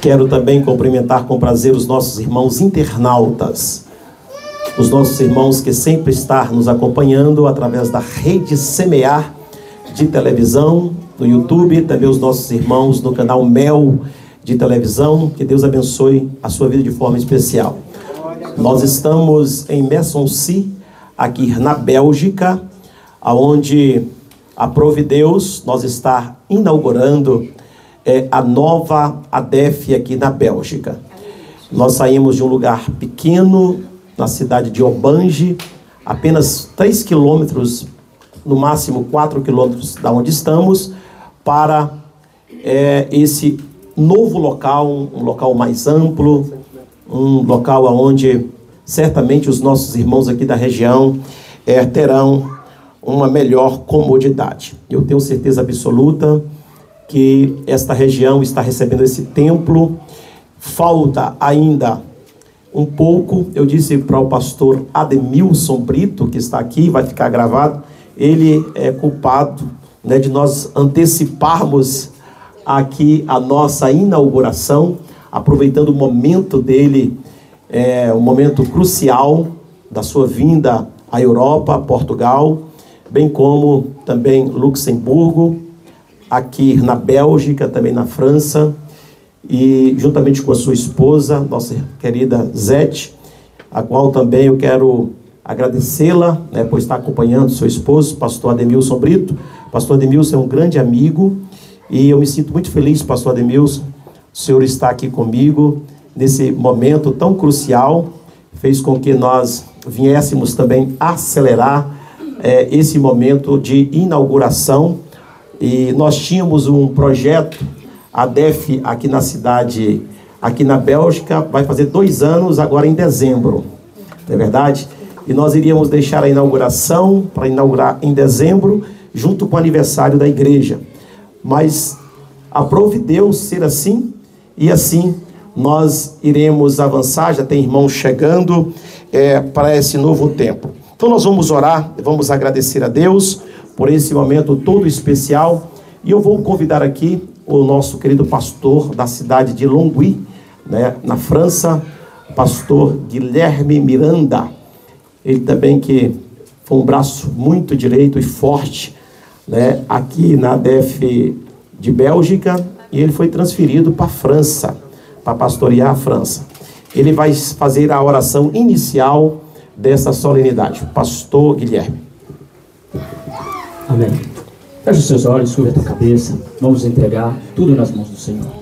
Quero também cumprimentar com prazer os nossos irmãos internautas, os nossos irmãos que sempre estão nos acompanhando através da rede Semear de televisão, no YouTube, também os nossos irmãos no canal Mel de televisão. Que Deus abençoe a sua vida de forma especial. Nós estamos em Messoncy, aqui na Bélgica, aonde a Provideus nós está inaugurando é, a nova ADEF aqui na Bélgica. Nós saímos de um lugar pequeno, na cidade de Obange, apenas 3 quilômetros, no máximo 4 quilômetros da onde estamos, para é, esse novo local, um local mais amplo, um local onde certamente os nossos irmãos aqui da região é, terão uma melhor comodidade. Eu tenho certeza absoluta que esta região está recebendo esse templo. Falta ainda um pouco. Eu disse para o pastor Ademilson Brito, que está aqui, vai ficar gravado, ele é culpado né, de nós anteciparmos aqui a nossa inauguração, aproveitando o momento dele, é, um momento crucial da sua vinda à Europa, Portugal, bem como também Luxemburgo, aqui na Bélgica, também na França, e juntamente com a sua esposa, nossa querida Zete, a qual também eu quero agradecê-la né, por estar acompanhando seu esposo, pastor Ademilson Brito. Pastor Ademilson é um grande amigo e eu me sinto muito feliz, pastor Ademilson, o senhor está aqui comigo nesse momento tão crucial, fez com que nós viéssemos também acelerar é, esse momento de inauguração e nós tínhamos um projeto, a DEF, aqui na cidade, aqui na Bélgica, vai fazer dois anos agora em dezembro, não é verdade? E nós iríamos deixar a inauguração para inaugurar em dezembro, junto com o aniversário da igreja. Mas aprove Deus ser assim, e assim nós iremos avançar. Já tem irmãos chegando é, para esse novo tempo. Então nós vamos orar, vamos agradecer a Deus por esse momento todo especial. E eu vou convidar aqui o nosso querido pastor da cidade de Longwy, né, na França, pastor Guilherme Miranda. Ele também que foi um braço muito direito e forte, né, aqui na DF de Bélgica, e ele foi transferido para a França, para pastorear a França. Ele vai fazer a oração inicial dessa solenidade. Pastor Guilherme. Amém. Feche os seus olhos, curva a tua cabeça. Vamos entregar tudo nas mãos do Senhor.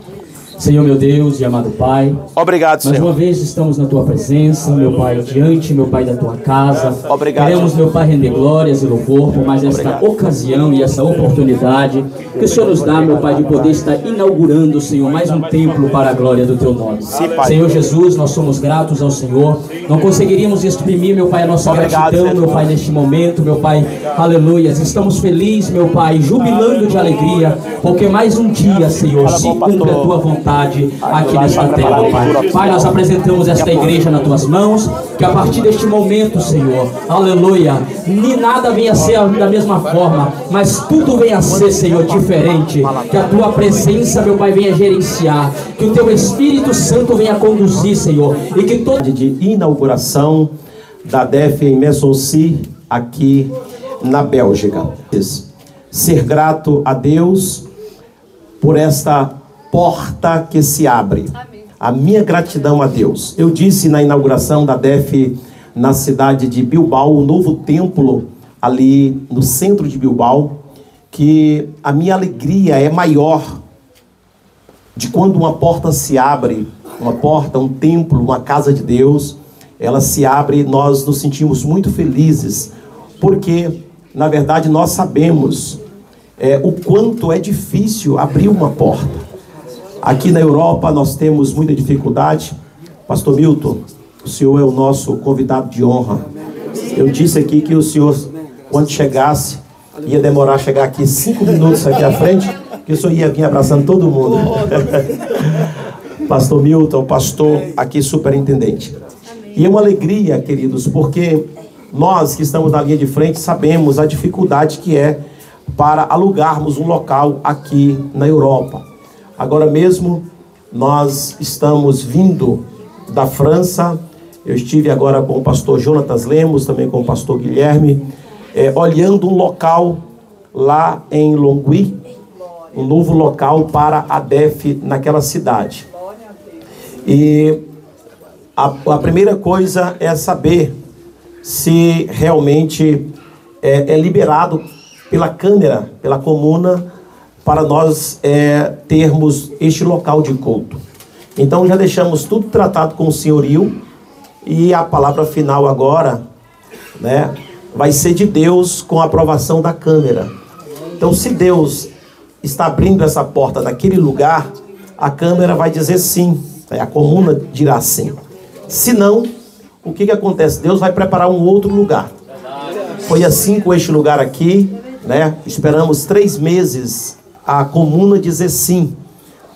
Senhor meu Deus e amado Pai. Obrigado, Mais uma vez estamos na tua presença, meu Pai, diante, meu Pai, da tua casa. Obrigado. Queremos, meu Pai, render glórias e louvor por mais esta Obrigado. ocasião e essa oportunidade que o Senhor nos dá, meu Pai, de poder estar inaugurando, Senhor, mais um templo para a glória do teu nome. Sim. Senhor Jesus, nós somos gratos ao Senhor. Não conseguiríamos exprimir, meu Pai, a nossa Obrigado, gratidão, Senhor. meu Pai, neste momento, meu Pai. Aleluias. Estamos felizes, meu Pai, jubilando de alegria, porque mais um dia, Senhor, se cumpre a tua vontade aqui nesta terra, Pai. Pai, nós apresentamos esta igreja nas tuas mãos, que a partir deste momento, Senhor, aleluia, nem nada venha a ser da mesma forma, mas tudo venha a ser, Senhor, diferente. Que a tua presença, meu Pai, venha gerenciar, que o teu Espírito Santo venha conduzir, Senhor, e que todo de inauguração da DEF em Messoncy, aqui na Bélgica. Ser grato a Deus por esta porta que se abre. A minha gratidão a Deus. Eu disse na inauguração da DEF na cidade de Bilbao, o novo templo ali no centro de Bilbao, que a minha alegria é maior de quando uma porta se abre, uma porta, um templo, uma casa de Deus, ela se abre, nós nos sentimos muito felizes, porque, na verdade, nós sabemos é, o quanto é difícil abrir uma porta. Aqui na Europa nós temos muita dificuldade. Pastor Milton, o senhor é o nosso convidado de honra. Eu disse aqui que o senhor, quando chegasse, ia demorar a chegar aqui cinco minutos aqui à frente, que o senhor ia vir abraçando todo mundo. pastor Milton, pastor aqui superintendente. E é uma alegria, queridos, porque nós que estamos na linha de frente sabemos a dificuldade que é para alugarmos um local aqui na Europa. Agora mesmo, Nós estamos vindo da França. Eu estive agora com o pastor Jonatas Lemos, também com o pastor Guilherme, é, olhando um local lá em Longui, um novo local para a DEF naquela cidade. E a, a primeira coisa é saber se realmente é, é liberado pela Câmara, pela Comuna, para nós é, termos este local de culto. Então já deixamos tudo tratado com o senhorio e a palavra final agora, né, vai ser de Deus com a aprovação da Câmara. Então se Deus está abrindo essa porta daquele lugar, a Câmara vai dizer sim, né, a Comuna dirá sim. Se não, o que, que acontece? Deus vai preparar um outro lugar. Foi assim com este lugar aqui, né? Esperamos três meses a comuna dizer sim,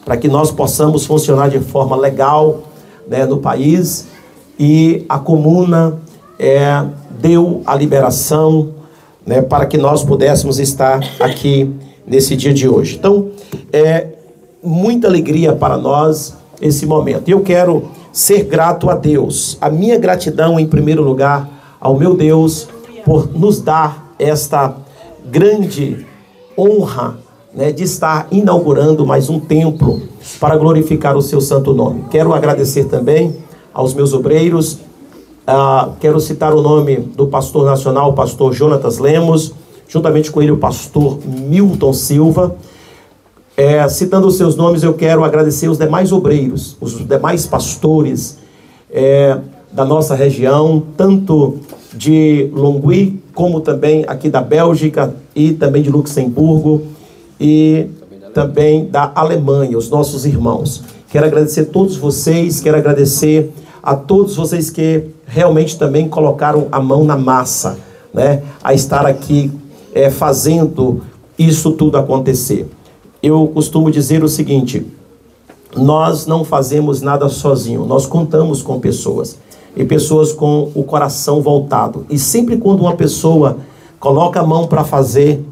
para que nós possamos funcionar de forma legal né, no país. E a comuna é, deu a liberação né, para que nós pudéssemos estar aqui nesse dia de hoje. Então, é muita alegria para nós esse momento. Eu quero ser grato a Deus. A minha gratidão, em primeiro lugar, ao meu Deus, por nos dar esta grande honra né, de estar inaugurando mais um templo para glorificar o seu santo nome. Quero agradecer também aos meus obreiros. Uh, quero citar o nome do pastor nacional, pastor Jonatas Lemos, juntamente com ele o pastor Milton Silva. É, citando os seus nomes, eu quero agradecer os demais obreiros, os demais pastores é, da nossa região, tanto de Longui, como também aqui da Bélgica e também de Luxemburgo e também da Alemanha, os nossos irmãos. Quero agradecer a todos vocês, quero agradecer a todos vocês que realmente também colocaram a mão na massa, né, a estar aqui é, fazendo isso tudo acontecer. Eu costumo dizer o seguinte: nós não fazemos nada sozinho, nós contamos com pessoas e pessoas com o coração voltado. E sempre quando uma pessoa coloca a mão para fazer,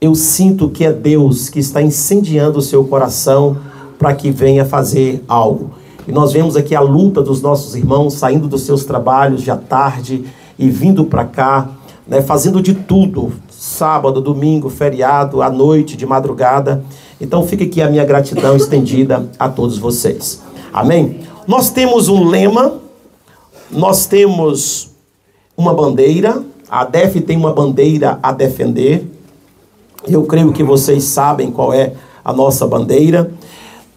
eu sinto que é Deus que está incendiando o seu coração para que venha fazer algo. E nós vemos aqui a luta dos nossos irmãos saindo dos seus trabalhos à tarde e vindo para cá, né, fazendo de tudo, sábado, domingo, feriado, à noite, de madrugada. Então fica aqui a minha gratidão estendida a todos vocês. Amém? Nós temos um lema nós temos uma bandeira, a DEF tem uma bandeira a defender. Eu creio que vocês sabem qual é a nossa bandeira.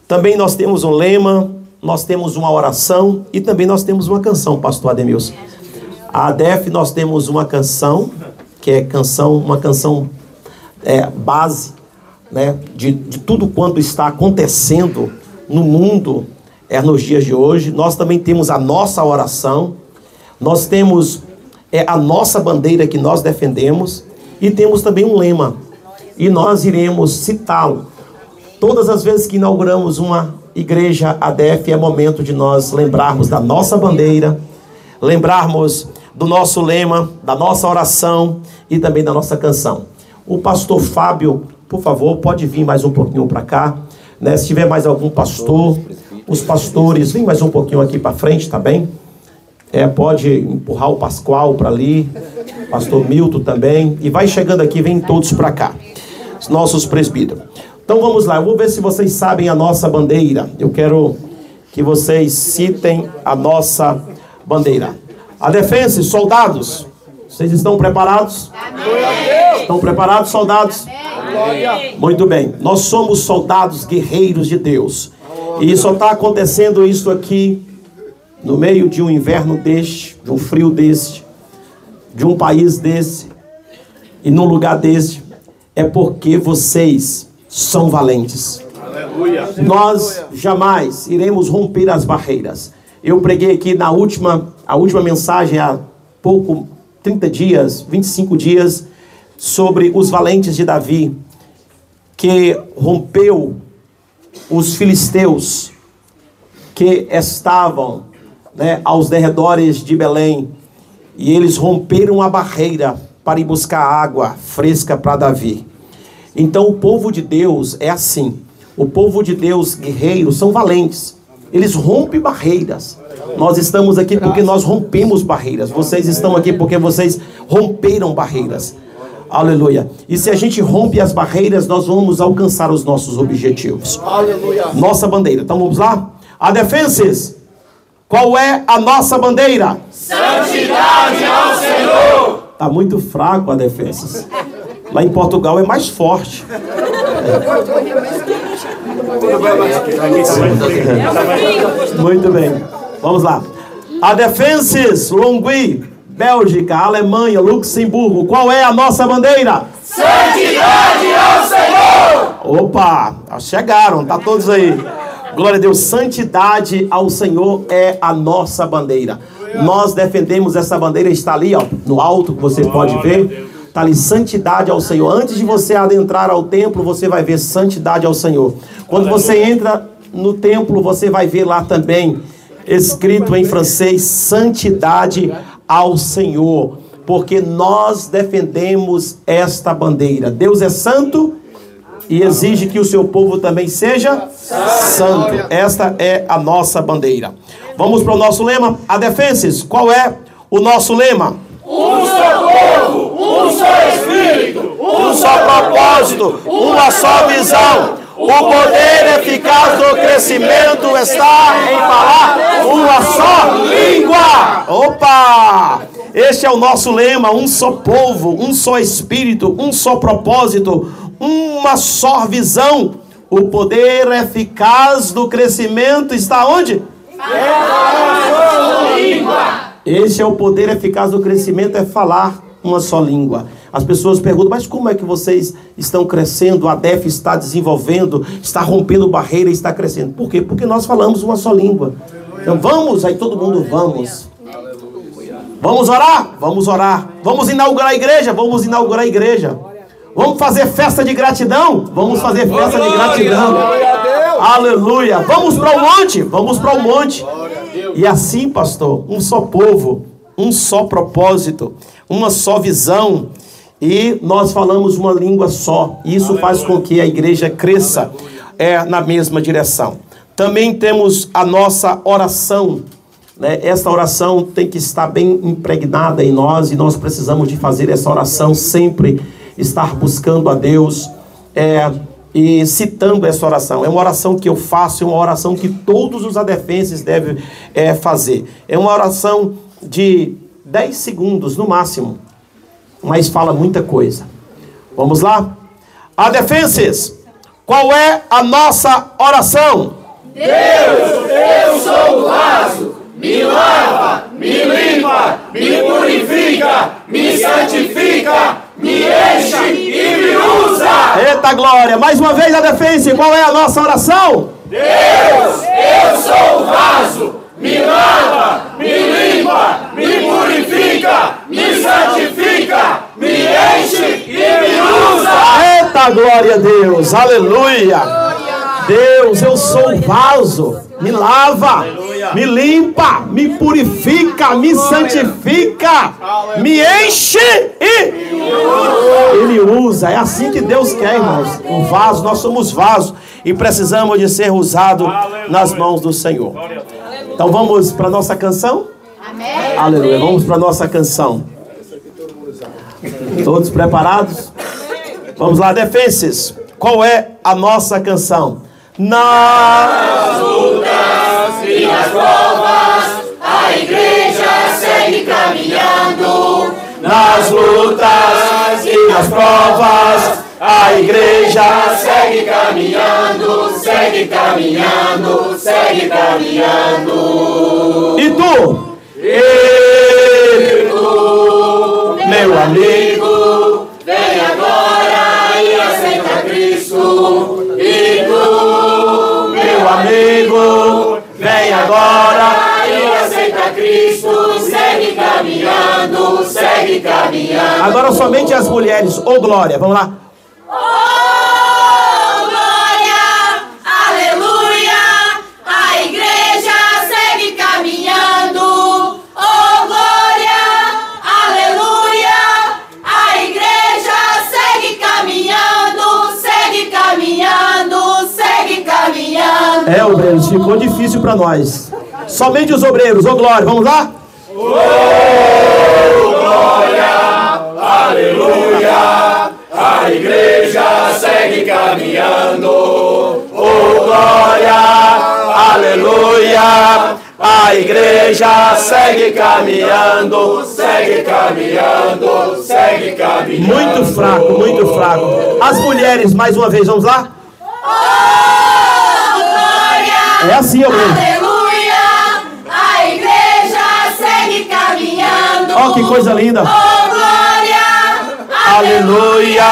Também nós temos um lema, nós temos uma oração e também nós temos uma canção, pastor Ademilson. A DEF nós temos uma canção, que é canção, uma canção é, base né, de, de tudo quanto está acontecendo no mundo é nos dias de hoje. Nós também temos a nossa oração, nós temos é, a nossa bandeira que nós defendemos e temos também um lema. E nós iremos citá-lo. Todas as vezes que inauguramos uma igreja ADF é momento de nós lembrarmos da nossa bandeira, lembrarmos do nosso lema, da nossa oração e também da nossa canção. O pastor Fábio, por favor, pode vir mais um pouquinho para cá. Né? Se tiver mais algum pastor, os pastores, vem mais um pouquinho aqui para frente, tá bem? É, pode empurrar o Pascoal para ali, pastor Milton também, e vai chegando aqui, vem todos para cá, nossos presbíteros. Então vamos lá, eu vou ver se vocês sabem a nossa bandeira. Eu quero que vocês citem a nossa bandeira. A defesa, soldados, vocês estão preparados? Amém. Estão preparados, soldados? Amém. Muito bem, nós somos soldados guerreiros de Deus. E só está acontecendo isso aqui no meio de um inverno deste, de um frio deste, de um país desse e num lugar deste, é porque vocês são valentes. Aleluia. Nós jamais iremos romper as barreiras. Eu preguei aqui na última, a última mensagem há pouco, 30 dias, 25 dias, sobre os valentes de Davi, que rompeu os filisteus que estavam né, aos derredores de Belém e eles romperam a barreira para ir buscar água fresca para Davi. Então o povo de Deus é assim. O povo de Deus, guerreiros, são valentes. Eles rompem barreiras. Nós estamos aqui porque nós rompemos barreiras. Vocês estão aqui porque vocês romperam barreiras. Aleluia. E se a gente rompe as barreiras, nós vamos alcançar os nossos objetivos. Aleluia. Nossa bandeira. Então vamos lá? A defenses. Qual é a nossa bandeira? Santidade ao Senhor. Tá muito fraco a defenses. Lá em Portugal é mais forte. Muito bem. Vamos lá. A defenses Longui Bélgica, Alemanha, Luxemburgo. Qual é a nossa bandeira? Santidade ao Senhor! Opa, chegaram, tá todos aí. Glória a Deus, santidade ao Senhor é a nossa bandeira. Nós defendemos essa bandeira, está ali, ó, no alto, que você pode ver. Está ali, santidade ao Senhor. Antes de você adentrar ao templo, você vai ver santidade ao Senhor. Quando você entra no templo, você vai ver lá também, escrito em francês, santidade ao Senhor, porque nós defendemos esta bandeira. Deus é santo e exige que o seu povo também seja santo. Esta é a nossa bandeira. Vamos para o nosso lema, a defenses. Qual é o nosso lema? Um só povo, um só espírito, um só propósito, uma só visão. O poder eficaz do crescimento está em falar uma só língua. Opa! Este é o nosso lema: um só povo, um só espírito, um só propósito, uma só visão. O poder eficaz do crescimento está onde? Este é o poder eficaz do crescimento, é falar uma só língua. As pessoas perguntam, mas como é que vocês estão crescendo? A DEF está desenvolvendo, está rompendo barreira, está crescendo. Por quê? Porque nós falamos uma só língua. Então vamos, aí todo mundo vamos. Vamos orar? Vamos orar. Vamos inaugurar a igreja? Vamos inaugurar a igreja. Vamos fazer festa de gratidão? Vamos fazer festa de gratidão. Aleluia. Vamos para o monte? Vamos para o monte. E assim, pastor, um só povo, um só propósito, uma só visão. E nós falamos uma língua só. Isso faz com que a igreja cresça é, na mesma direção. Também temos a nossa oração. Né? Essa oração tem que estar bem impregnada em nós e nós precisamos de fazer essa oração sempre, estar buscando a Deus é, e citando essa oração. É uma oração que eu faço, é uma oração que todos os adefenses devem é, fazer. É uma oração de 10 segundos no máximo, mas fala muita coisa. Vamos lá? Adefenses, qual é a nossa oração? Deus, eu sou vaso, me lava, me limpa, me purifica, me santifica, me enche e me usa. Eita glória! Mais uma vez a defesa, qual é a nossa oração? Deus, eu sou vaso, me lava, me limpa, me purifica, me santifica, me enche e me usa. Eita glória a Deus, aleluia! Deus, eu sou vaso, me lava, me limpa, me purifica, me santifica, me enche e, e me usa. É assim que Deus quer, irmãos. Um vaso, nós somos vasos e precisamos de ser usados nas mãos do Senhor. Então vamos para nossa canção? Amém. Aleluia. Vamos para nossa canção. Todos preparados? Vamos lá, defenses. Qual é a nossa canção? Nas segue caminhando. Nas lutas e nas provas, a igreja segue caminhando, segue caminhando, segue caminhando. E tu? E tu, meu amigo, vem agora e aceita Cristo. E tu, meu amigo, vem agora e aceita Cristo. Caminhando, segue caminhando. Agora somente as mulheres. Ô oh, glória, vamos lá. Oh, glória! Aleluia! A igreja segue caminhando. Oh, glória! Aleluia! A igreja segue caminhando, segue caminhando, segue É, obreiros, ficou difícil para nós. Somente os obreiros, ô glória, vamos lá? Aleluia, a igreja segue caminhando. Oh glória, aleluia, a igreja segue caminhando, segue caminhando, segue caminhando. Muito fraco, muito fraco. As mulheres, mais uma vez, vamos lá? É assim, obreiro. Aleluia! Ó, que coisa linda. Oh, glória! Aleluia.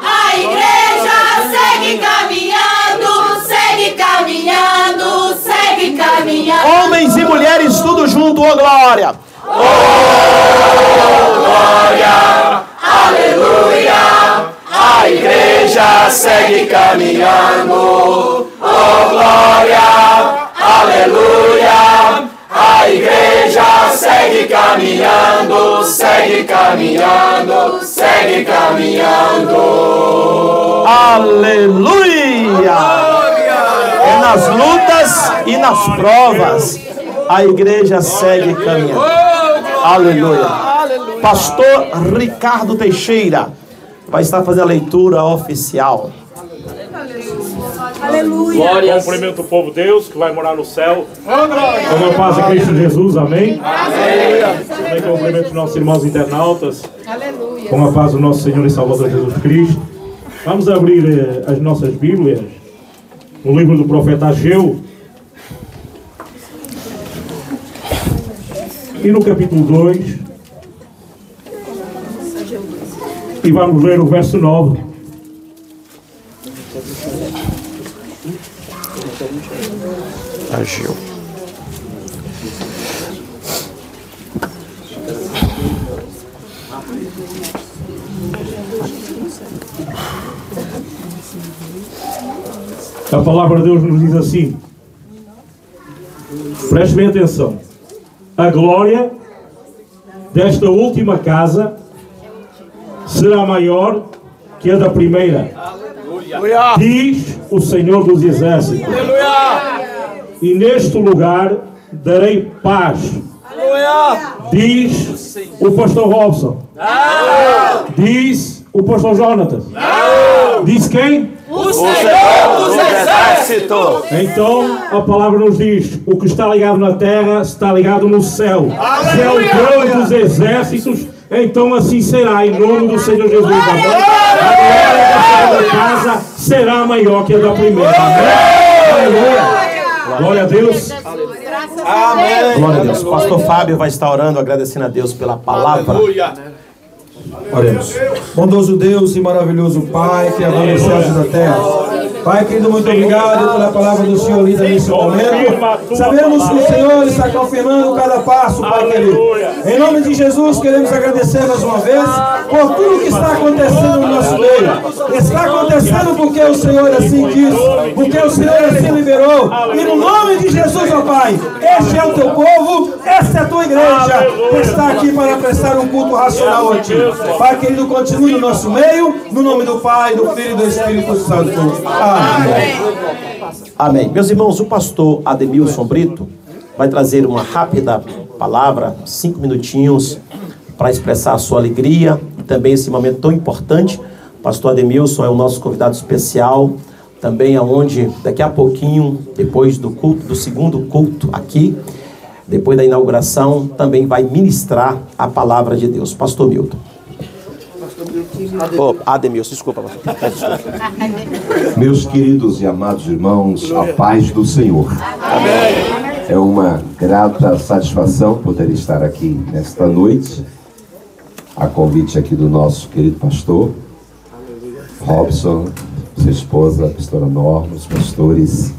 A igreja segue caminhando, segue caminhando, segue caminhando. Homens e mulheres, tudo junto, ô glória. A igreja segue caminhando. Oh glória, aleluia. A igreja segue caminhando, segue caminhando, segue caminhando. Aleluia! É nas lutas e nas provas. A igreja segue caminhando. Aleluia. Pastor Ricardo Teixeira vai estar fazendo a leitura oficial. Glórias. Cumprimento o povo de Deus que vai morar no céu. Com a paz de Cristo Jesus, amém? Também cumprimento os nossos irmãos internautas. Com a paz do nosso Senhor e Salvador Jesus Cristo. Vamos abrir eh, as nossas Bíblias no livro do profeta Ageu. E no capítulo 2. E vamos ler o verso 9. Ageu. A palavra de Deus nos diz assim. Preste bem atenção. A glória desta última casa será maior que a da primeira. Diz o Senhor dos Exércitos. E neste lugar darei paz. Diz o pastor Robson. Diz o pastor Jonatas. Diz quem? O Senhor dos exércitos. Então a palavra nos diz: o que está ligado na terra está ligado no céu. Se é o Deus dos exércitos, então assim será, em nome do Senhor Jesus. Amém? A glória da segunda casa será maior que a da primeira. Amém? Aleluia. Glória a Deus. Glória a Deus. Pastor Fábio vai estar orando, agradecendo a Deus pela palavra. Oremos. Bondoso Deus e maravilhoso Pai, Criador dos céus e da terra. Pai querido, muito obrigado pela palavra do Senhor lida nesse momento. Sabemos que o Senhor está confirmando cada passo, Pai querido. Em nome de Jesus, queremos agradecer mais uma vez por tudo que está acontecendo no nosso meio. Está acontecendo porque o Senhor assim quis, porque o Senhor assim liberou. E no nome de Jesus, ó Pai, este é o teu povo, esta é a tua igreja, que está aqui para prestar um culto racional a ti. Pai querido, continue no nosso meio, no nome do Pai, do Filho e do Espírito Santo. Amém. Amém. Meus irmãos, o pastor Ademilson Brito vai trazer uma rápida palavra, cinco minutinhos, para expressar a sua alegria e também esse momento tão importante. O pastor Ademilson é o nosso convidado especial, também aonde daqui a pouquinho, depois do culto, do segundo culto aqui, depois da inauguração, também vai ministrar a palavra de Deus. Pastor Milton. Oh, Ademilson, desculpa. Meus queridos e amados irmãos, a paz do Senhor. É uma grata satisfação poder estar aqui nesta noite, a convite aqui do nosso querido pastor Robson, sua esposa, a pastora Norma, os pastores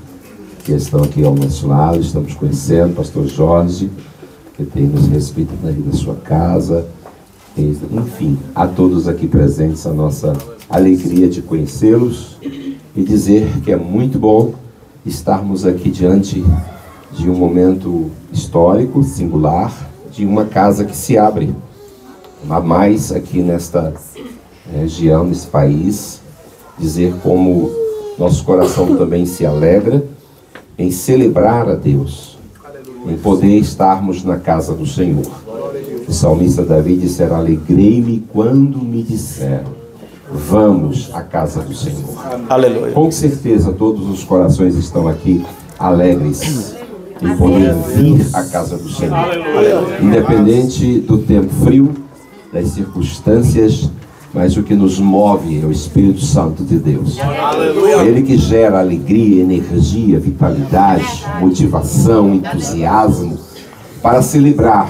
que estão aqui ao nosso lado, estamos conhecendo, pastor Jorge, que tem nos recebido aí na sua casa, enfim, a todos aqui presentes, a nossa alegria de conhecê-los e dizer que é muito bom estarmos aqui diante de um momento histórico, singular, de uma casa que se abre. A mais aqui nesta região, nesse país, dizer como nosso coração também se alegra em celebrar a Deus, em poder estarmos na casa do Senhor. O salmista Davi disse: Alegrei-me quando me disseram, vamos à casa do Senhor. Aleluia. Com certeza todos os corações estão aqui alegres em poder vir à casa do Senhor. Independente do tempo frio, das circunstâncias, mas o que nos move é o Espírito Santo de Deus. É Ele que gera alegria, energia, vitalidade, motivação, entusiasmo para celebrar,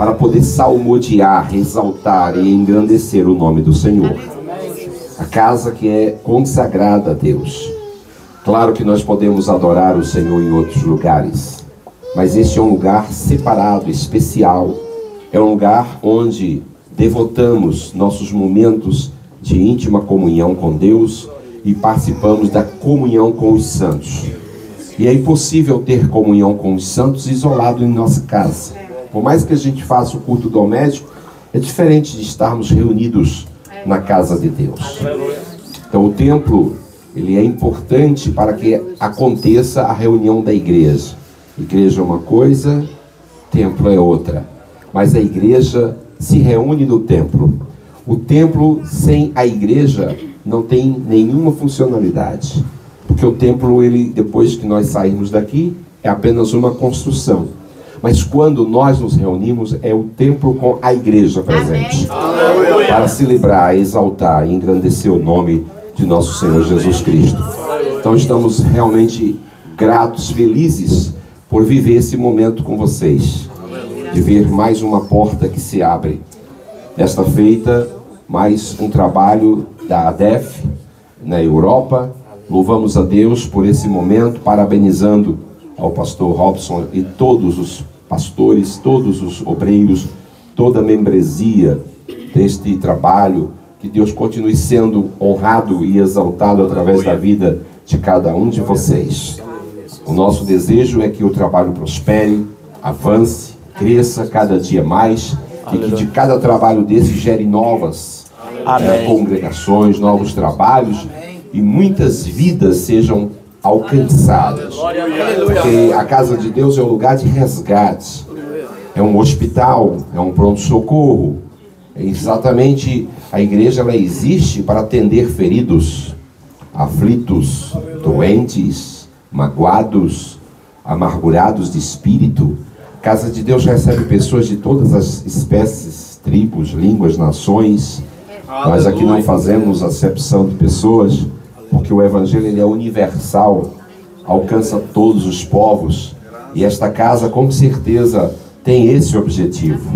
para poder salmodiar, exaltar e engrandecer o nome do Senhor. A casa que é consagrada a Deus. Claro que nós podemos adorar o Senhor em outros lugares, mas este é um lugar separado, especial. É um lugar onde devotamos nossos momentos de íntima comunhão com Deus e participamos da comunhão com os santos. E é impossível ter comunhão com os santos isolado em nossa casa. Por mais que a gente faça o culto doméstico, é diferente de estarmos reunidos na casa de Deus. Então o templo, ele é importante para que aconteça a reunião da igreja. Igreja é uma coisa, templo é outra. Mas a igreja se reúne no templo. O templo sem a igreja não tem nenhuma funcionalidade. Porque o templo, ele depois que nós sairmos daqui, é apenas uma construção. Mas quando nós nos reunimos, é o templo com a igreja presente. Para celebrar, exaltar e engrandecer o nome de nosso Senhor Jesus Cristo. Então estamos realmente gratos, felizes por viver esse momento com vocês. De ver mais uma porta que se abre. Desta feita, mais um trabalho da ADEF na Europa. Louvamos a Deus por esse momento, parabenizando ao pastor Robson e todos os pastores, todos os obreiros, toda a membresia deste trabalho. Que Deus continue sendo honrado e exaltado através da vida de cada um de vocês. O nosso desejo é que o trabalho prospere, avance, cresça cada dia mais e que de cada trabalho desse gere novas eh, congregações, novos trabalhos e muitas vidas sejam alcançadas. Porque a casa de Deus é um lugar de resgate, é um hospital, é um pronto-socorro. É exatamente a igreja ela existe para atender feridos, aflitos, doentes, magoados, amargurados de espírito. A casa de Deus recebe pessoas de todas as espécies, tribos, línguas, nações. Nós aqui não fazemos acepção de pessoas porque o evangelho ele é universal, alcança todos os povos, e esta casa com certeza tem esse objetivo.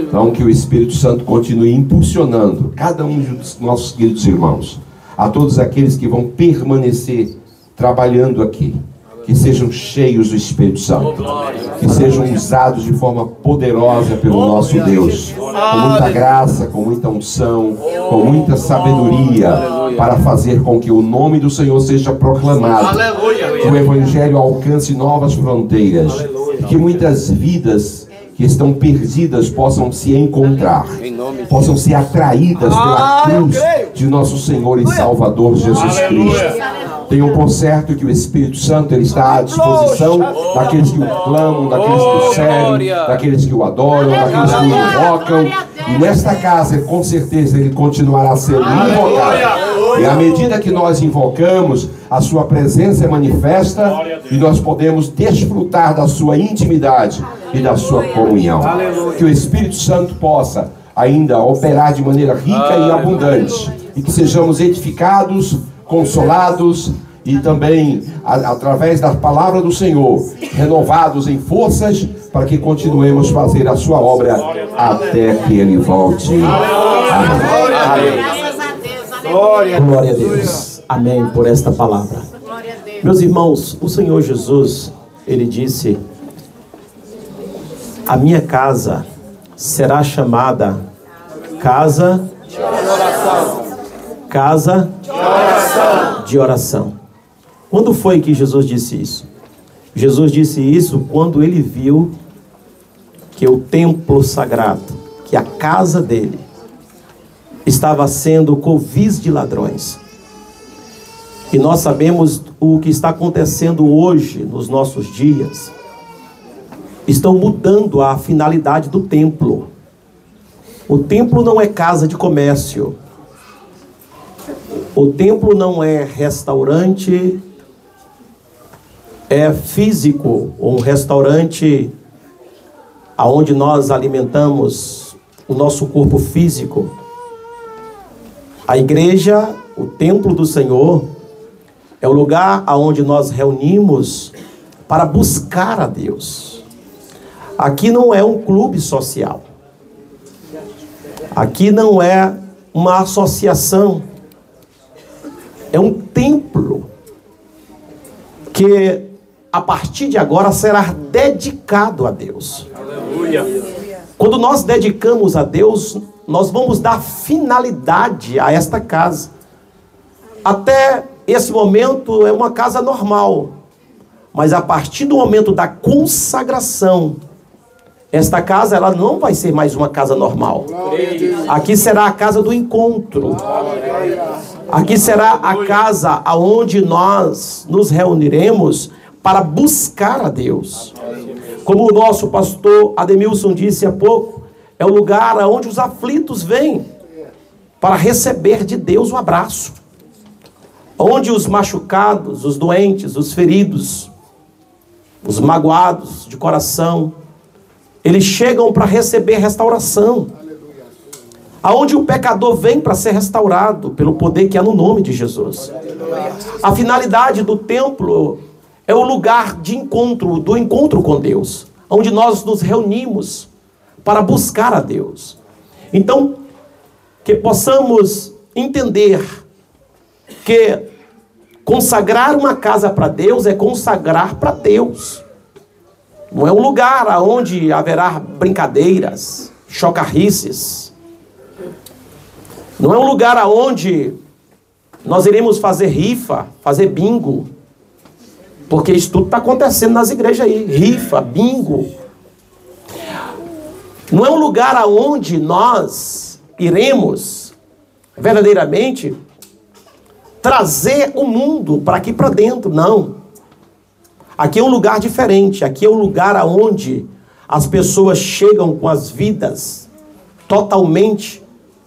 Então que o Espírito Santo continue impulsionando cada um dos nossos queridos irmãos, a todos aqueles que vão permanecer trabalhando aqui, que sejam cheios do Espírito Santo, que sejam usados de forma poderosa pelo nosso Deus, com muita graça, com muita unção, com muita sabedoria, para fazer com que o nome do Senhor seja proclamado, que o Evangelho alcance novas fronteiras, que muitas vidas que estão perdidas possam se encontrar, possam ser atraídas pela cruz de nosso Senhor e Salvador Jesus Cristo. Tenham por certo que o Espírito Santo ele está à disposição daqueles que o clamam, daqueles que o servem, daqueles que o adoram, daqueles que o invocam. E nesta casa, com certeza, ele continuará sendo invocado. E à medida que nós invocamos, a sua presença é manifesta e nós podemos desfrutar da sua intimidade e da sua comunhão. Que o Espírito Santo possa ainda operar de maneira rica e abundante. E que sejamos edificados consolados e também a, através da palavra do Senhor, renovados em forças para que continuemos a fazer a sua obra até que ele volte. Amém. Glória a Deus. Amém por esta palavra. Meus irmãos, o Senhor Jesus, ele disse: A minha casa será chamada casa casa de oração. Quando foi que Jesus disse isso? Jesus disse isso quando ele viu que o templo sagrado, que a casa dele, estava sendo covis de ladrões. E nós sabemos o que está acontecendo hoje nos nossos dias estão mudando a finalidade do templo. O templo não é casa de comércio. O templo não é restaurante, é físico, um restaurante aonde nós alimentamos o nosso corpo físico. A igreja, o templo do Senhor, é o lugar aonde nós reunimos para buscar a Deus. Aqui não é um clube social. Aqui não é uma associação. É um templo que a partir de agora será dedicado a Deus. Aleluia. Quando nós dedicamos a Deus, nós vamos dar finalidade a esta casa. Até esse momento é uma casa normal. Mas a partir do momento da consagração, esta casa ela não vai ser mais uma casa normal. Aqui será a casa do encontro. Aqui será a casa aonde nós nos reuniremos para buscar a Deus. Como o nosso pastor Ademilson disse há pouco, é o lugar aonde os aflitos vêm para receber de Deus o abraço. Onde os machucados, os doentes, os feridos, os magoados de coração, eles chegam para receber restauração. Aonde o pecador vem para ser restaurado pelo poder que há no nome de Jesus. A finalidade do templo é o lugar de encontro, do encontro com Deus, onde nós nos reunimos para buscar a Deus. Então, que possamos entender que consagrar uma casa para Deus é consagrar para Deus. Não é um lugar onde haverá brincadeiras, chocarrices. Não é um lugar onde nós iremos fazer rifa, fazer bingo. Porque isso tudo está acontecendo nas igrejas aí. Rifa, bingo. Não é um lugar aonde nós iremos verdadeiramente trazer o mundo para aqui para dentro. Não. Aqui é um lugar diferente. Aqui é um lugar aonde as pessoas chegam com as vidas totalmente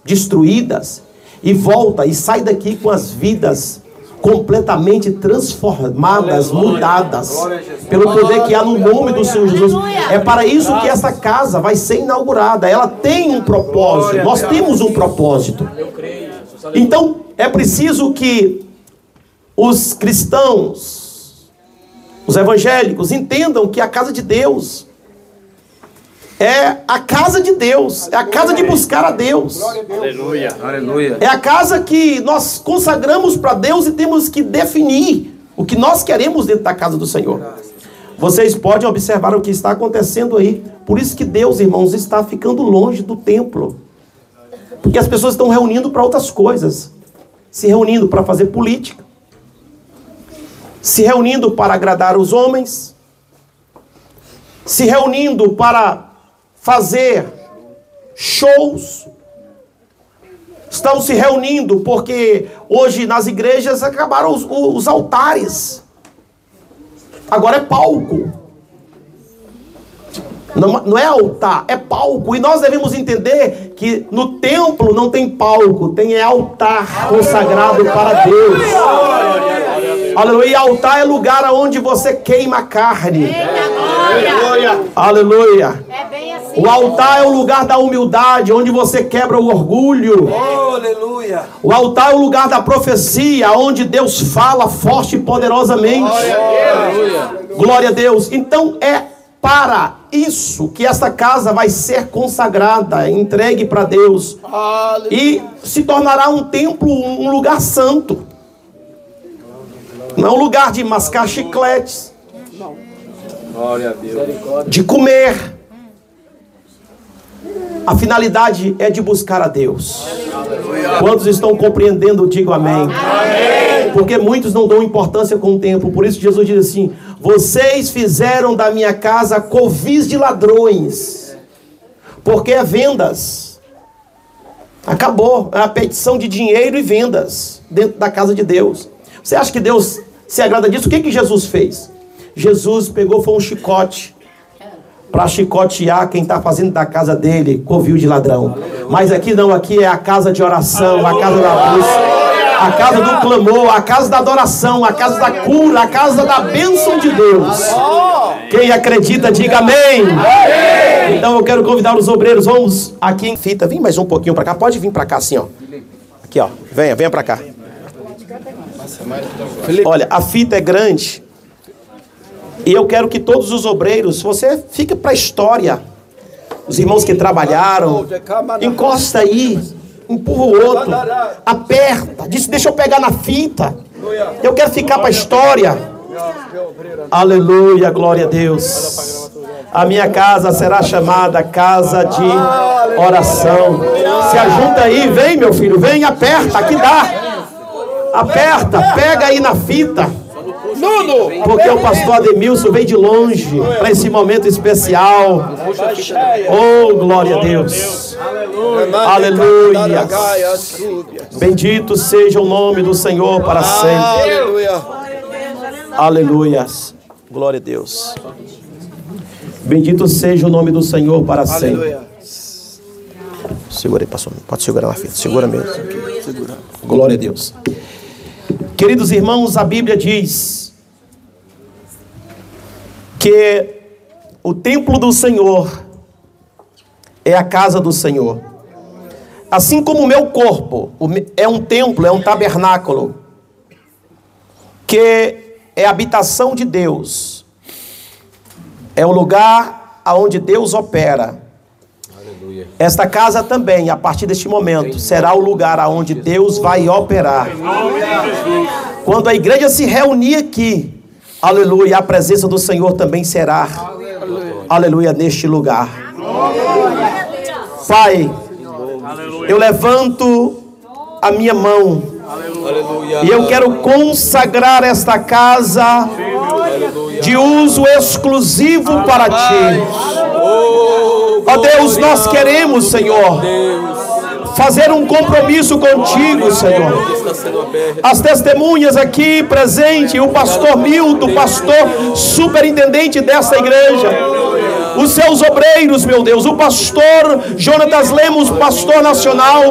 destruídas e volta e sai daqui com as vidas completamente transformadas, mudadas pelo poder que há no nome do Senhor Jesus. É para isso que essa casa vai ser inaugurada. Ela tem um propósito. Nós temos um propósito. Então, é preciso que os cristãos os evangélicos entendam que a casa de Deus é a casa de Deus, é a casa de buscar a Deus. Aleluia, aleluia. É a casa que nós consagramos para Deus e temos que definir o que nós queremos dentro da casa do Senhor. Vocês podem observar o que está acontecendo aí. Por isso que Deus, irmãos, está ficando longe do templo. Porque as pessoas estão reunindo para outras coisas. Se reunindo para fazer política se reunindo para agradar os homens, se reunindo para fazer shows, estão se reunindo porque hoje nas igrejas acabaram os, os altares, agora é palco. Não, não é altar, é palco. E nós devemos entender que no templo não tem palco, tem é altar consagrado para Deus. Aleluia. Altar é lugar onde você queima a carne. Aleluia. Aleluia. É o altar é o lugar da humildade, onde você quebra o orgulho. Aleluia. O altar é o lugar da profecia, onde Deus fala forte e poderosamente. Glória a Deus. Então é para isso que esta casa vai ser consagrada, entregue para Deus. E se tornará um templo, um lugar santo. Não é um lugar de mascar chicletes. De comer. A finalidade é de buscar a Deus. Quantos estão compreendendo, digo amém. Porque muitos não dão importância com o tempo. Por isso Jesus diz assim: Vocês fizeram da minha casa covis de ladrões. Porque é vendas. Acabou. É a petição de dinheiro e vendas dentro da casa de Deus. Você acha que Deus se agrada disso, o que, que Jesus fez? Jesus pegou, foi um chicote para chicotear quem está fazendo da casa dele covil de ladrão. Mas aqui não, aqui é a casa de oração, a casa da busca a casa do clamor, a casa da adoração, a casa da cura, a casa da bênção de Deus. Quem acredita, diga amém. Então eu quero convidar os obreiros, vamos aqui em fita, vem mais um pouquinho para cá, pode vir para cá assim, ó. Aqui, ó, venha, venha para cá. Olha, a fita é grande. E eu quero que todos os obreiros, você fique para a história. Os irmãos que trabalharam, encosta aí empurra o outro, aperta, diz: Deixa eu pegar na fita. Eu quero ficar para a história. Aleluia, glória a Deus. A minha casa será chamada casa de oração. Se ajunta aí, vem, meu filho, vem, aperta, aqui dá. Aperta, pega aí na fita. Porque o pastor Ademilson veio de longe para esse momento especial. Oh, glória a Deus. Aleluia. Bendito seja o nome do Senhor para sempre. Aleluia. Glória a Deus. Bendito seja o nome do Senhor para sempre. Segura aí, pastor. Pode segurar na fita. Segura mesmo. Glória a Deus. Queridos irmãos, a Bíblia diz que o templo do Senhor é a casa do Senhor. Assim como o meu corpo é um templo, é um tabernáculo, que é a habitação de Deus, é o lugar aonde Deus opera. Esta casa também, a partir deste momento, será o lugar aonde Deus vai operar. Quando a igreja se reunir aqui, aleluia, a presença do Senhor também será, aleluia, neste lugar. Pai, eu levanto a minha mão. E eu quero consagrar esta casa de uso exclusivo para ti. Ó Deus, nós queremos, Senhor, fazer um compromisso contigo, Senhor. As testemunhas aqui presentes, o pastor Milton, pastor superintendente dessa igreja os seus obreiros, meu Deus, o pastor Jonatas Lemos, pastor nacional,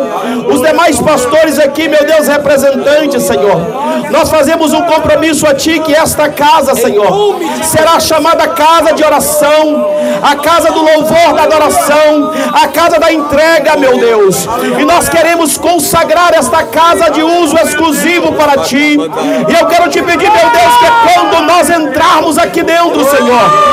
os demais pastores aqui, meu Deus, representantes, Senhor. Nós fazemos um compromisso a Ti que esta casa, Senhor, será chamada casa de oração, a casa do louvor, da adoração, a casa da entrega, meu Deus. E nós queremos consagrar esta casa de uso exclusivo para Ti. E eu quero te pedir, meu Deus, que quando nós entrarmos aqui dentro, Senhor,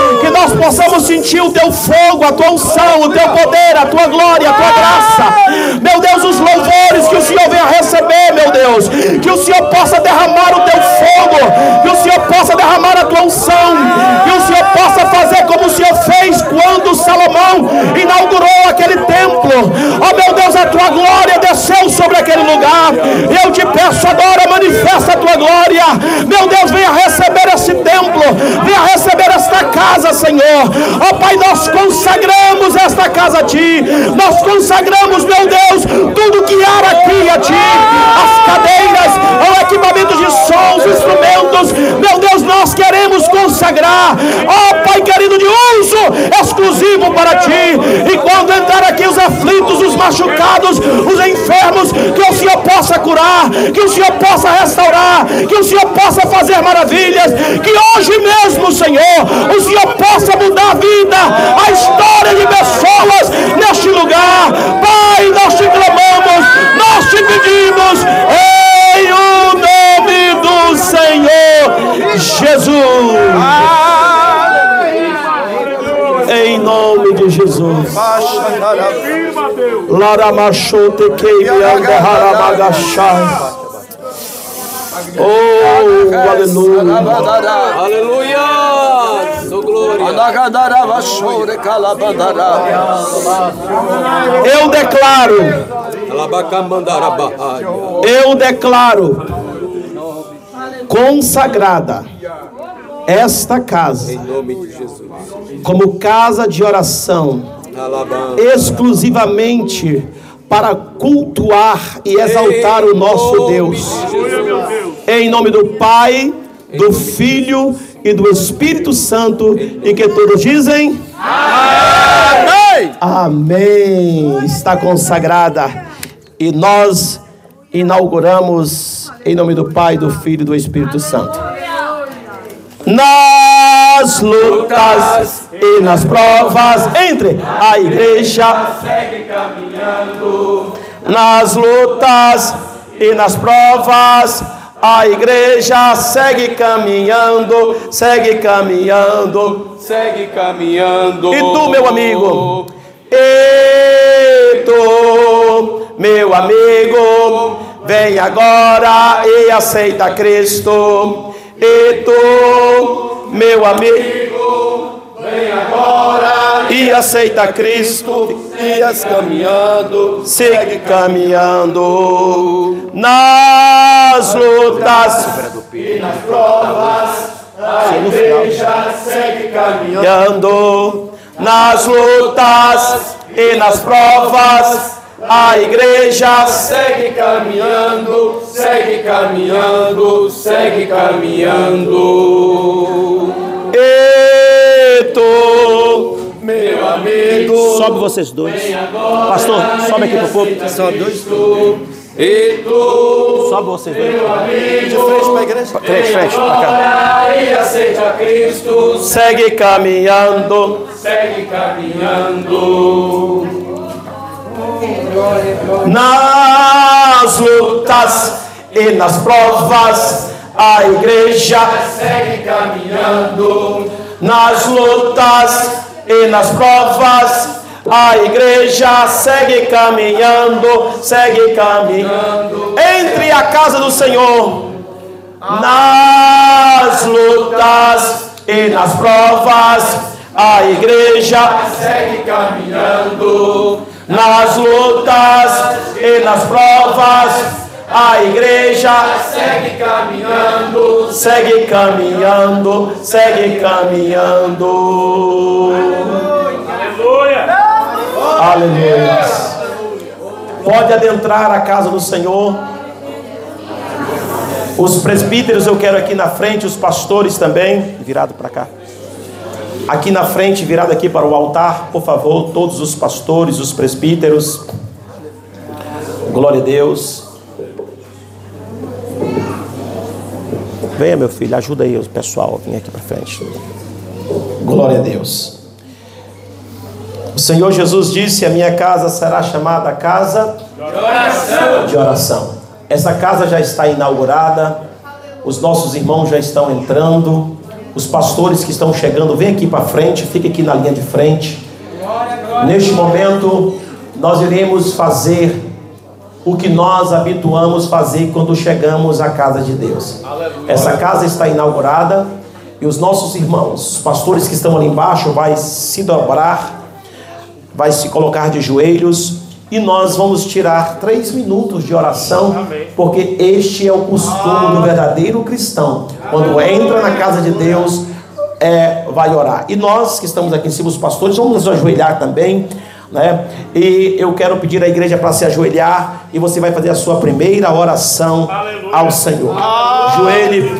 nós possamos sentir o teu fogo, a tua unção, o teu poder, a tua glória, a tua graça. Meu Deus, os louvores que o Senhor venha receber, meu Deus. Que o Senhor possa derramar o teu fogo, que o Senhor possa derramar a tua unção, que o Senhor possa fazer como o Senhor fez quando Salomão inaugurou aquele templo. Ó oh, meu Deus, a tua glória desceu sobre aquele lugar. Eu te peço agora, manifesta a tua glória. Meu Deus, venha receber esse templo, venha receber esta casa, Senhor. Ó oh, Pai, nós consagramos esta casa a Ti. Nós consagramos, meu Deus, tudo que há aqui a Ti. As cadeiras, o equipamento de sons, instrumentos. Meu Deus, nós queremos consagrar. Ó oh, Pai querido, de uso exclusivo para Ti. E quando entrar aqui os aflitos, os machucados, os enfermos, que o Senhor possa curar, que o Senhor possa restaurar, que o Senhor possa fazer maravilhas. Que hoje mesmo, Senhor, o Senhor possa mudar a vida a história de pessoas neste lugar. Pai, nós te clamamos, nós te pedimos, em o nome do Senhor Jesus. Em nome de Jesus. Laramachote queime andaharamagachai. Oh, aleluia. Aleluia. Eu declaro. Eu declaro consagrada esta casa como casa de oração exclusivamente para cultuar e exaltar o nosso Deus. Em nome do Pai, do Filho e do Espírito Santo. E que todos dizem: Amém! Amém! Está consagrada. E nós inauguramos em nome do Pai, do Filho e do Espírito Santo. Nas lutas e nas provas, entre a igreja segue caminhando. Nas lutas e nas provas, a igreja segue caminhando, segue caminhando, Segue caminhando. e tu, meu amigo? E tu, meu amigo, vem agora e aceita Cristo. E tu, meu amigo, vem agora e aceita Cristo. Ias caminhando, segue caminhando nas lutas e nas provas. A igreja segue caminhando nas lutas e nas provas. A igreja segue caminhando, segue caminhando, segue caminhando. E tu, meu amigo, sobe vocês dois. Pastor, sobe aqui pro povo. Sobe dois. E tu, sobe vocês dois. De frente para a igreja. Frente, frente, pra cá. E aceita Cristo. Segue caminhando. Segue caminhando. Nas lutas e nas provas, a igreja segue caminhando. Nas lutas e nas provas, a igreja segue caminhando, segue caminhando. Entre a casa do Senhor, nas lutas e nas provas, a igreja segue caminhando. Nas lutas e nas provas, a igreja segue caminhando, segue caminhando, segue caminhando. Aleluia. Pode adentrar a casa do Senhor. Os presbíteros eu quero aqui na frente, os pastores também, virado para cá. Aqui na frente, virado aqui para o altar, por favor, todos os pastores, os presbíteros. Glória a Deus. Venha, meu filho, ajuda aí o pessoal, vem aqui para frente. Glória a Deus. O Senhor Jesus disse: A minha casa será chamada casa de oração. de oração. Essa casa já está inaugurada, os nossos irmãos já estão entrando, os pastores que estão chegando, vem aqui para frente, fique aqui na linha de frente. Neste momento, nós iremos fazer o que nós habituamos fazer quando chegamos à casa de Deus. Essa casa está inaugurada e os nossos irmãos, os pastores que estão ali embaixo, vai se dobrar, vai se colocar de joelhos e nós vamos tirar três minutos de oração, porque este é o costume do verdadeiro cristão. Quando entra na casa de Deus, é, vai orar. E nós que estamos aqui em cima, os pastores, vamos nos ajoelhar também. Né? E eu quero pedir à igreja para se ajoelhar e você vai fazer a sua primeira oração ao Senhor. Joelhe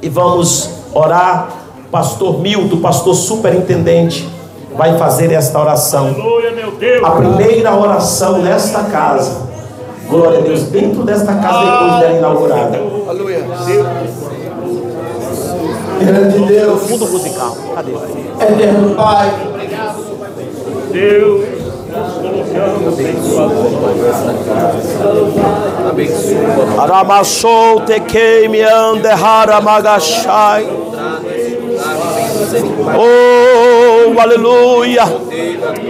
e vamos orar. Pastor Milton, pastor superintendente, vai fazer esta oração. A primeira oração nesta casa. Glória a Deus, dentro desta casa depois dela inaugurada. Grande Deus, Fundo musical. Cadê? eterno Pai, Deus, Aramachou tekeime ande haramagashai. Oh, aleluia.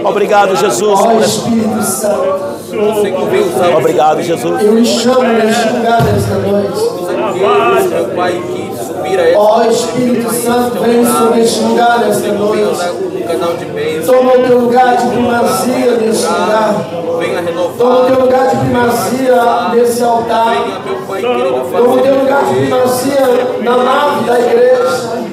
Obrigado, Jesus. ó Espírito Santo, Obrigado, Jesus. eu lhe chamo neste lugar nesta noite. Meu Pai, que Ó Espírito Santo, vem sobre este lugar nesta noite. bênção. Toma o teu lugar de primazia neste lugar. Toma o teu lugar de primazia nesse altar. Toma o teu lugar de primazia na nave da igreja.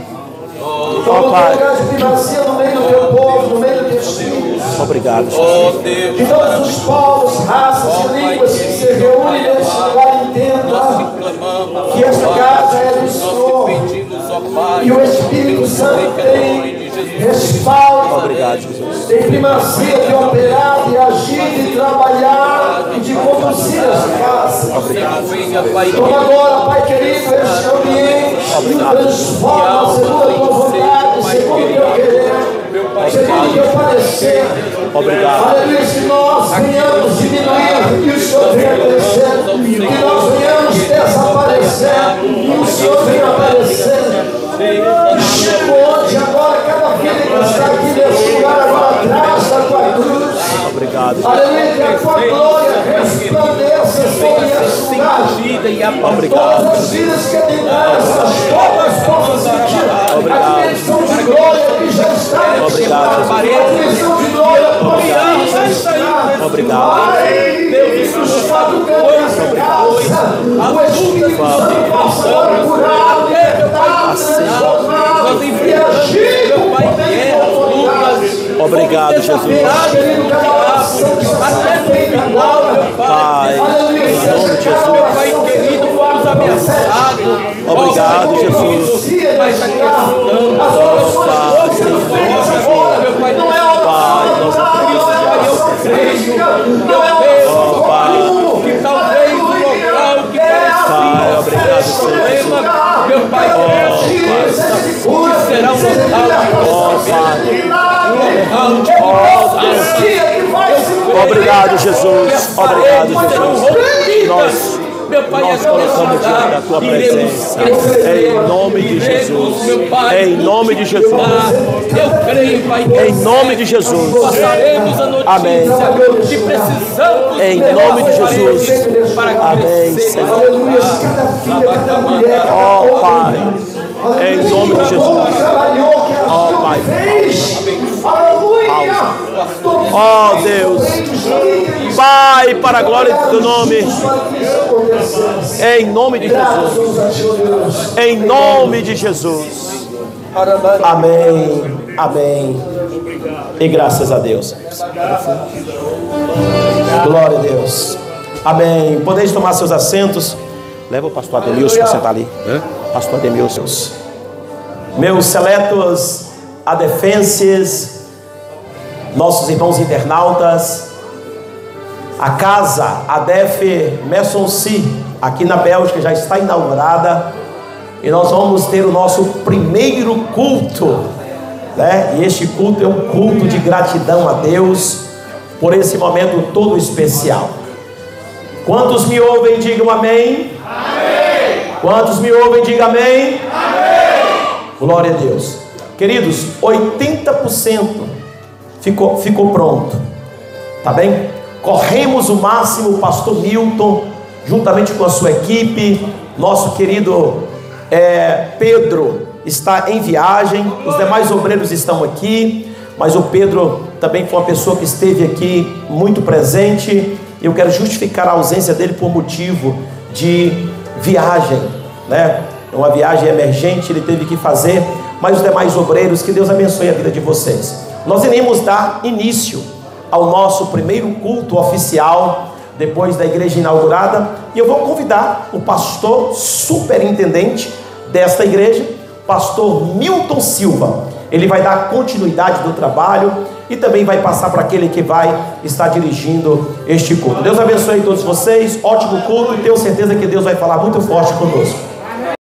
Toma o teu lugar de primazia no meio do teu povo, no meio dos teus filhos. Obrigado, Jesus. Deus, Que todos os povos, raças e línguas que se reúnem neste lugar entendam clamamos. que esta casa é do Senhor. E o Espírito Santo tem respaldo, Obrigado, Jesus. tem primazia de operar, de agir, de trabalhar e de conduzir as casas. Toma agora, Pai querido, este ambiente, transforma segundo a tua vontade, segundo o teu querer, segundo o teu parecer. Obrigado. Aleluia, que nós venhamos diminuir e o Senhor venha crescer, que nós venhamos desaparecer e o Senhor venha aparecer. E chego hoje, agora, cada vida que está aqui nesse lugar, agora atrás da tua cruz. Aleluia, a tua glória resplandeça sobre esse lugar. Obrigado. Todas as vidas que tem essas todas possam sentir Obrigado. a dimensão de glória que já está Obrigado. A dimensão de glória que já está. Obrigado. Deus está tocando essa casa. O Espírito Santo possa curar, Obrigado, Jesus. Pai, em nome de Jesus. Obrigado, Jesus. Jesus. Obrigado, Jesus. Nós, Meu Pai, nós colocamos diante da tua presença. Em nome de Jesus. Em nome de Jesus. Eu creio, Pai. Em nome de Jesus. Passaremos a notícia Amém. que precisamos Em nome de Jesus. Amém. Senhor. Oh, Pai. Em nome de Jesus. Oh, a Pai. Fez. Aleluia. Oh, Deus. Pai, para a glória do teu nome. Em nome de Jesus. Em nome de Jesus. Amém. Amém. E graças a Deus. Glória a Deus. Amém. Podeis tomar seus assentos. Leva o pastor Ademilson para sentar ali. Pastor Ademilson. Meus seletos adefenses, nossos irmãos internautas, a casa ADEF Messonci, aqui na Bélgica, já está inaugurada e nós vamos ter o nosso primeiro culto, né? E este culto é um culto de gratidão a Deus por esse momento todo especial. Quantos me ouvem, digam amém. Amém. Quantos me ouvem, digam amém. Amém. Glória a Deus. Queridos, 80% ficou, ficou pronto. Tá bem? Corremos o máximo, pastor Milton, juntamente com a sua equipe, nosso querido é, Pedro está em viagem, os demais obreiros estão aqui, mas o Pedro também foi uma pessoa que esteve aqui muito presente. Eu quero justificar a ausência dele por motivo de viagem, né? É uma viagem emergente, ele teve que fazer, mas os demais obreiros, que Deus abençoe a vida de vocês. Nós iremos dar início ao nosso primeiro culto oficial depois da igreja inaugurada, e eu vou convidar o pastor superintendente desta igreja, pastor Milton Silva. Ele vai dar continuidade do trabalho e também vai passar para aquele que vai estar dirigindo este culto. Deus abençoe todos vocês, ótimo culto e tenho certeza que Deus vai falar muito forte conosco.